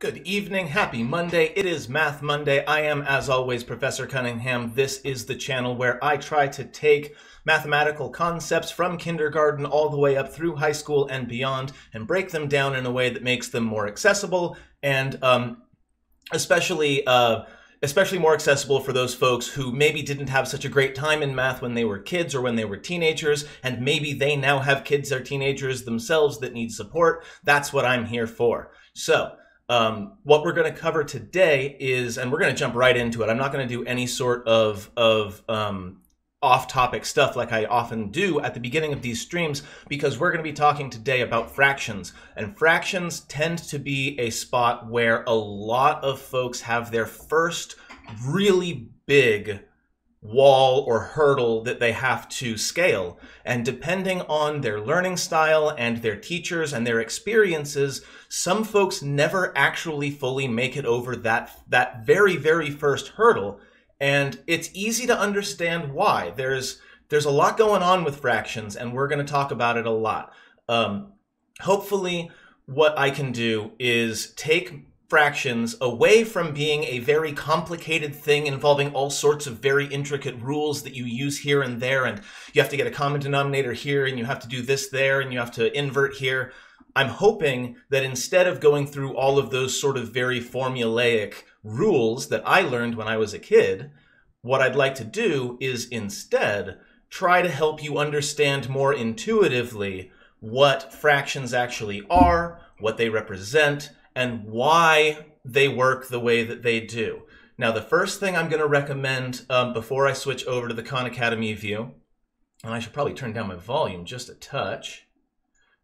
Good evening, happy Monday. It is Math Monday. I am, as always, Professor Cunningham. This is the channel where I try to take mathematical concepts from kindergarten all the way up through high school and beyond and break them down in a way that makes them more accessible and um, especially uh, especially more accessible for those folks who maybe didn't have such a great time in math when they were kids or when they were teenagers, and maybe they now have kids or teenagers themselves that need support. That's what I'm here for. So, um, what we're going to cover today is, and we're going to jump right into it. I'm not going to do any sort of of um, off-topic stuff like I often do at the beginning of these streams because we're going to be talking today about fractions. And fractions tend to be a spot where a lot of folks have their first really big wall or hurdle that they have to scale. And depending on their learning style and their teachers and their experiences, some folks never actually fully make it over that, that very, very first hurdle. And it's easy to understand why. There's, there's a lot going on with fractions, and we're going to talk about it a lot. Um, hopefully, what I can do is take fractions away from being a very complicated thing involving all sorts of very intricate rules that you use here and there and you have to get a common denominator here and you have to do this there and you have to invert here. I'm hoping that instead of going through all of those sort of very formulaic rules that i learned when i was a kid what i'd like to do is instead try to help you understand more intuitively what fractions actually are what they represent and why they work the way that they do. Now, the first thing I'm going to recommend um, before I switch over to the Khan Academy view, and I should probably turn down my volume just a touch.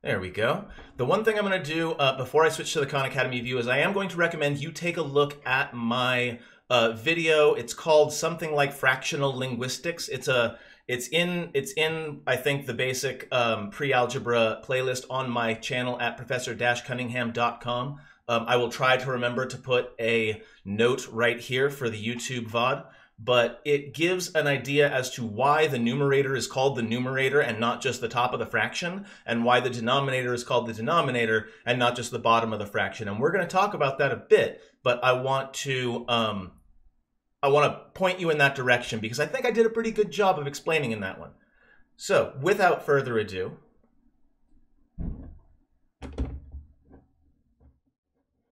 There we go. The one thing I'm going to do uh, before I switch to the Khan Academy view is I am going to recommend you take a look at my uh, video. It's called something like fractional linguistics. It's a it's in it's in I think the basic um, pre-algebra playlist on my channel at professor-cunningham.com. Um, I will try to remember to put a note right here for the YouTube VOD, but it gives an idea as to why the numerator is called the numerator and not just the top of the fraction, and why the denominator is called the denominator and not just the bottom of the fraction. And we're going to talk about that a bit, but I want to um, I want to point you in that direction because I think I did a pretty good job of explaining in that one. So, without further ado,